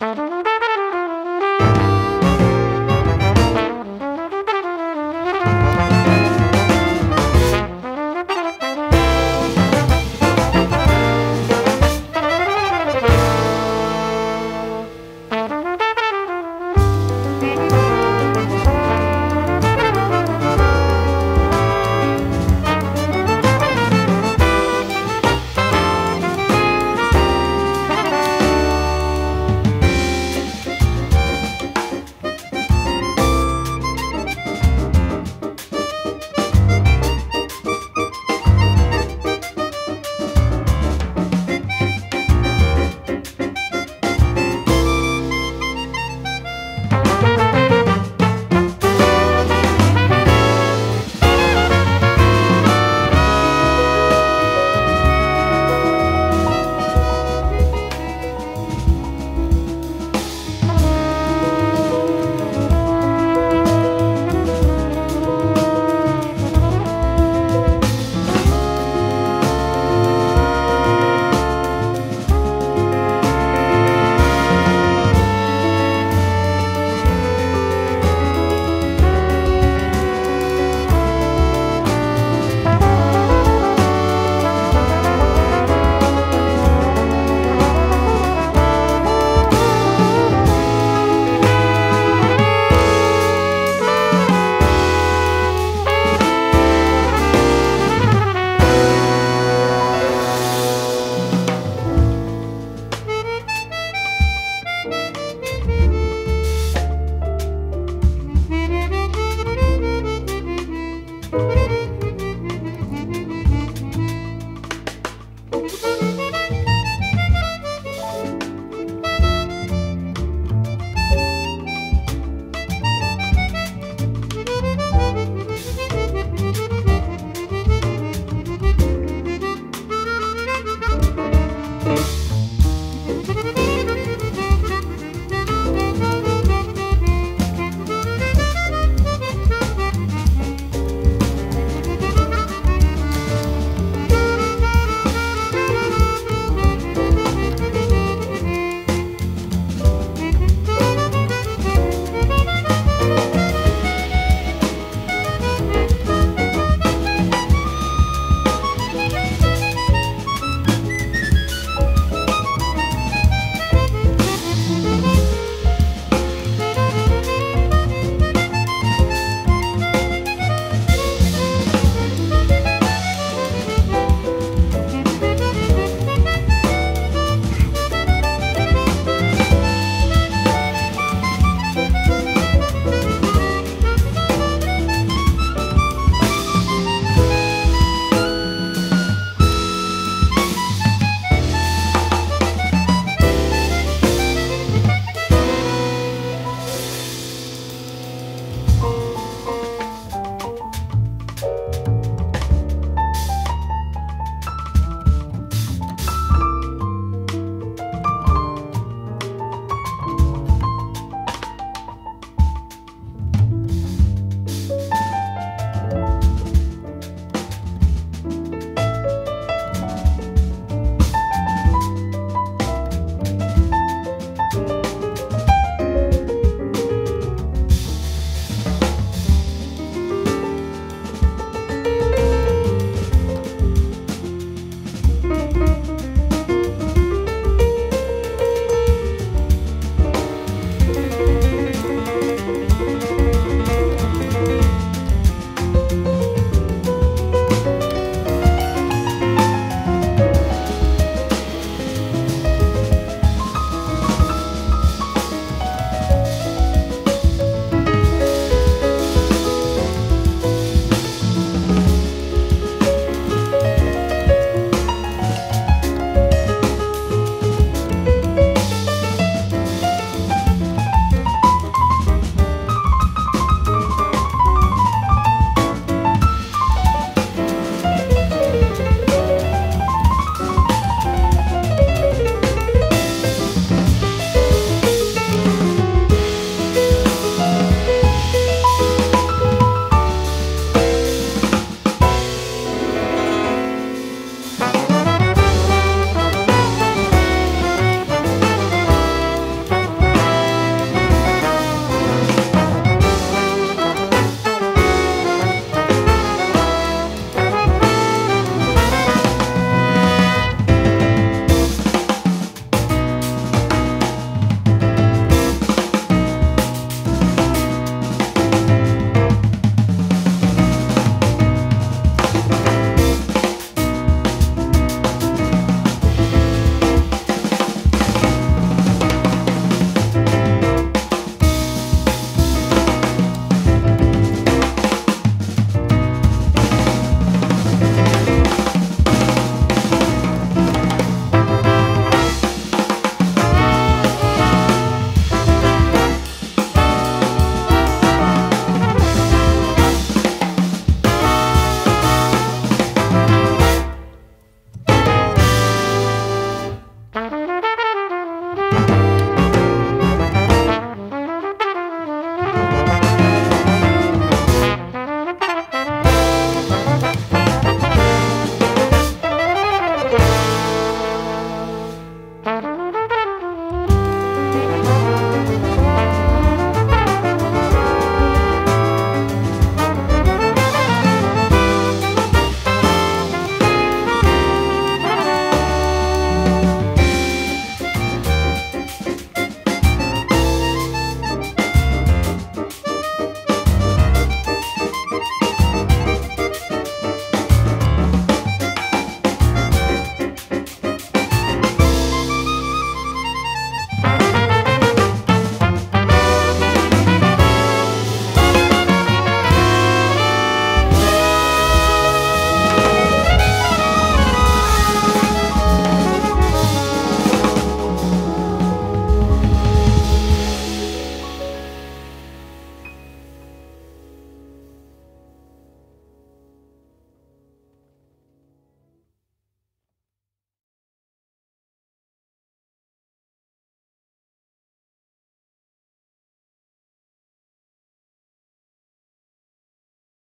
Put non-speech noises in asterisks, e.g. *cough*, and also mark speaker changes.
Speaker 1: Thank *laughs* you.